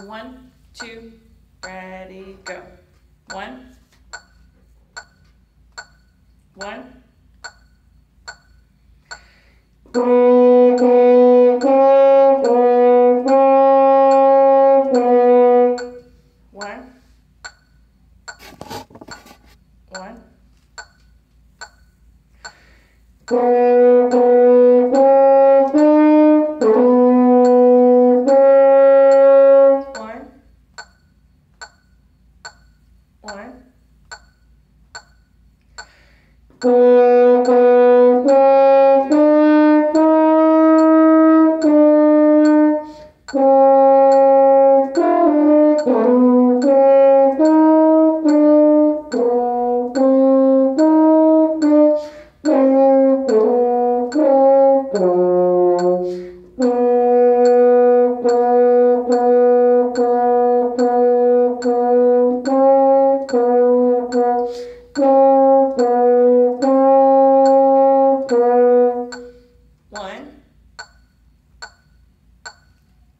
One, two, ready, go. One, one. Go, go, go, go, go, go. One, one. Go. One. One.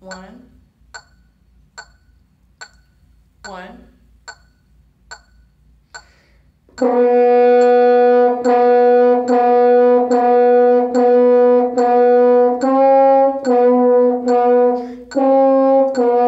one, one. Go, go.